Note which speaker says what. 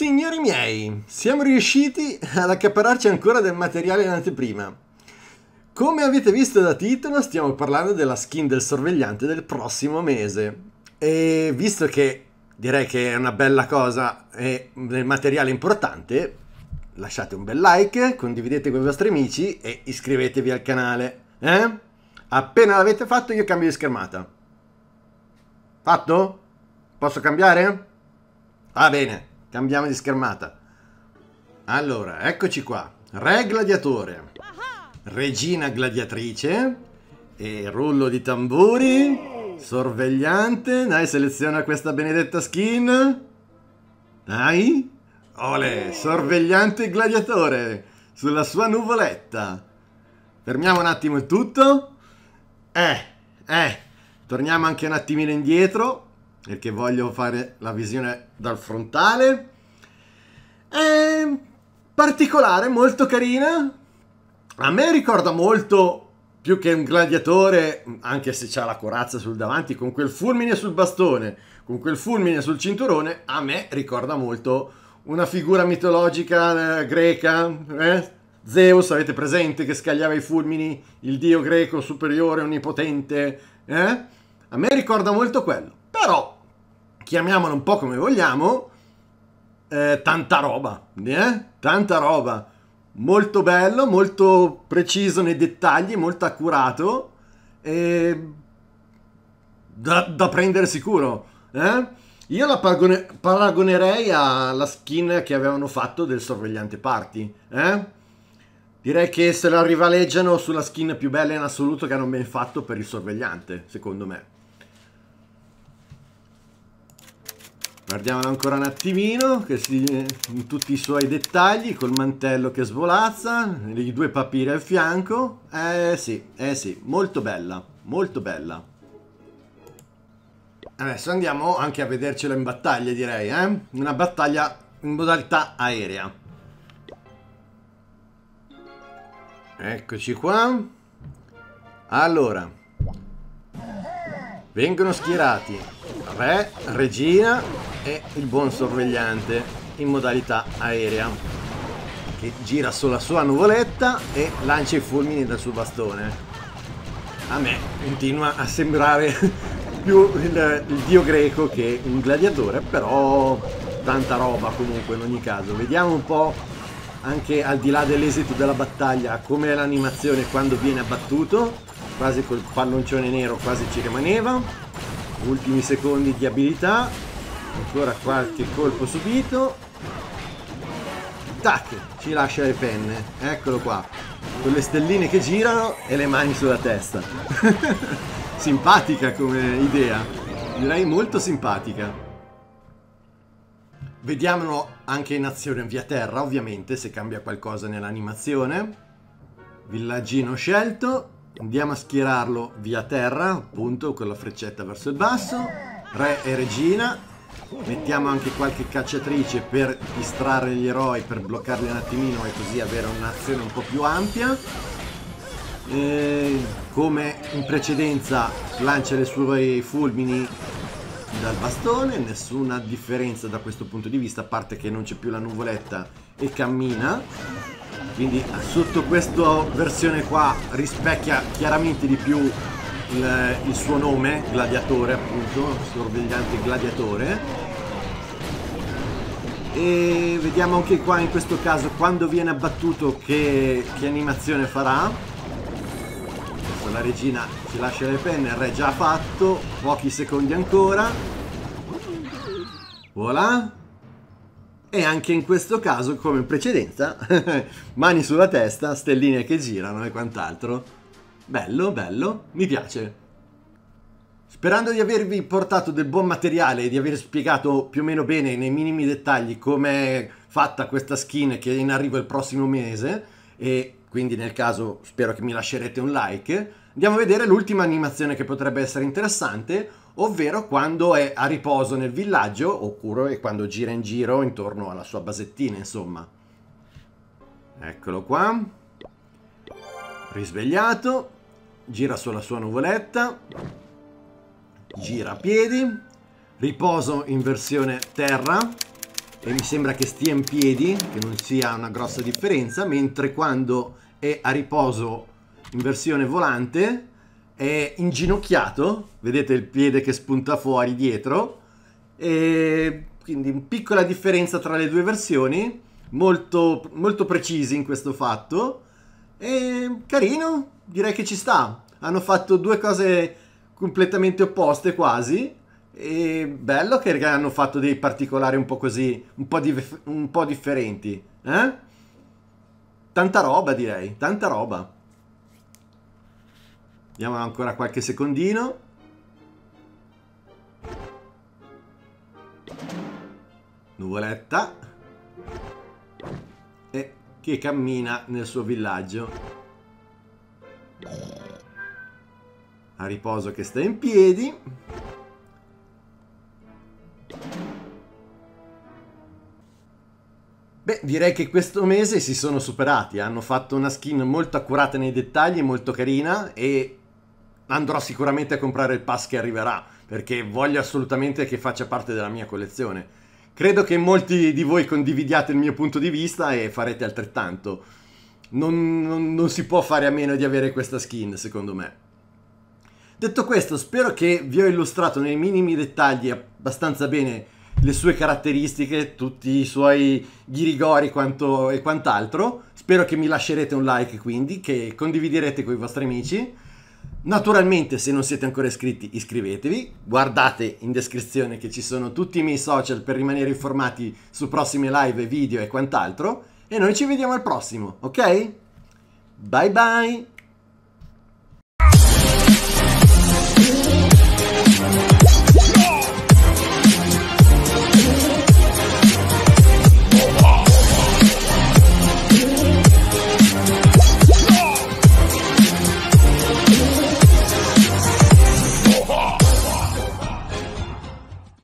Speaker 1: Signori miei, siamo riusciti ad accapararci ancora del materiale in anteprima. Come avete visto da titolo, stiamo parlando della skin del sorvegliante del prossimo mese. E visto che direi che è una bella cosa e del materiale importante, lasciate un bel like, condividete con i vostri amici e iscrivetevi al canale. Eh? Appena l'avete fatto io cambio di schermata. Fatto? Posso cambiare? Va bene. Cambiamo di schermata. Allora, eccoci qua. Re gladiatore. Regina gladiatrice. E rullo di tamburi. Sorvegliante. Dai, seleziona questa benedetta skin. Dai. Ole, sorvegliante gladiatore. Sulla sua nuvoletta. Fermiamo un attimo il tutto. Eh, eh. Torniamo anche un attimino indietro perché voglio fare la visione dal frontale. È particolare, molto carina. A me ricorda molto più che un gladiatore, anche se c'ha la corazza sul davanti, con quel fulmine sul bastone, con quel fulmine sul cinturone, a me ricorda molto una figura mitologica eh, greca, eh? Zeus, avete presente che scagliava i fulmini, il dio greco superiore, onnipotente, eh? A me ricorda molto quello. Però, chiamiamolo un po' come vogliamo, eh, tanta roba, eh? Tanta roba. Molto bello, molto preciso nei dettagli, molto accurato e da, da prendere sicuro, eh? Io la paragone paragonerei alla skin che avevano fatto del sorvegliante party, eh? Direi che se la rivaleggiano sulla skin più bella in assoluto che hanno ben fatto per il sorvegliante, secondo me. Guardiamolo ancora un attimino, si, in tutti i suoi dettagli, col mantello che svolazza, i due papiri al fianco. Eh sì, eh sì, molto bella, molto bella. Adesso andiamo anche a vedercelo in battaglia, direi, eh? Una battaglia in modalità aerea. Eccoci qua. Allora. Vengono schierati re, regina e il buon sorvegliante in modalità aerea che gira sulla sua nuvoletta e lancia i fulmini dal suo bastone. A me continua a sembrare più il, il dio greco che un gladiatore, però tanta roba comunque in ogni caso. Vediamo un po' anche al di là dell'esito della battaglia com'è l'animazione quando viene abbattuto, quasi col palloncione nero quasi ci rimaneva. Ultimi secondi di abilità, ancora qualche colpo subito. Tac ci lascia le penne. Eccolo qua. Con le stelline che girano e le mani sulla testa. Simpatica come idea. Direi molto simpatica. Vediamolo anche in azione via terra ovviamente se cambia qualcosa nell'animazione. Villaggino scelto. Andiamo a schierarlo via terra appunto con la freccetta verso il basso. Re e regina mettiamo anche qualche cacciatrice per distrarre gli eroi per bloccarli un attimino e così avere un'azione un po' più ampia. E come in precedenza lancia le sue fulmini dal bastone nessuna differenza da questo punto di vista a parte che non c'è più la nuvoletta e cammina. Quindi sotto questa versione qua rispecchia chiaramente di più il, il suo nome, gladiatore appunto, sorvegliante gladiatore. E vediamo anche qua in questo caso quando viene abbattuto che, che animazione farà. Adesso la regina ci lascia le penne, il re già fatto, pochi secondi ancora. Voilà. E anche in questo caso, come in precedenza, mani sulla testa, stelline che girano e quant'altro. Bello, bello, mi piace. Sperando di avervi portato del buon materiale e di aver spiegato più o meno bene nei minimi dettagli come è fatta questa skin che è in arrivo il prossimo mese e quindi nel caso spero che mi lascerete un like, andiamo a vedere l'ultima animazione che potrebbe essere interessante, ovvero quando è a riposo nel villaggio oppure quando gira in giro intorno alla sua basettina, insomma. Eccolo qua. Risvegliato gira sulla sua nuvoletta, gira a piedi, riposo in versione terra, e mi sembra che stia in piedi, che non sia una grossa differenza, mentre quando è a riposo in versione volante è inginocchiato, vedete il piede che spunta fuori dietro, e quindi piccola differenza tra le due versioni, molto, molto precisi in questo fatto, e carino, direi che ci sta. Hanno fatto due cose completamente opposte quasi, e bello che hanno fatto dei particolari un po' così, un po', dif- un po differenti, eh? Tanta roba direi, tanta roba. Diamo ancora qualche secondino. Nuvoletta. Che cammina nel suo villaggio. A riposo che sta in piedi. Beh, direi che questo mese si sono superati, hanno fatto una skin molto accurata nei dettagli, molto carina e andrò sicuramente a comprare il pass che arriverà perché voglio assolutamente che faccia parte della mia collezione. Credo che molti di voi condividiate il mio punto di vista e farete altrettanto. Non, non, non si può fare a meno di avere questa skin, secondo me. Detto questo, spero che vi ho illustrato nei minimi dettagli abbastanza bene le sue caratteristiche, tutti i suoi ghirigori quanto, e quant'altro. Spero che mi lascerete un like quindi, che condividerete con i vostri amici Naturalmente se non siete ancora iscritti iscrivetevi, guardate in descrizione che ci sono tutti i miei social per rimanere informati su prossime live, video e quant'altro e noi ci vediamo al prossimo, ok? Bye bye!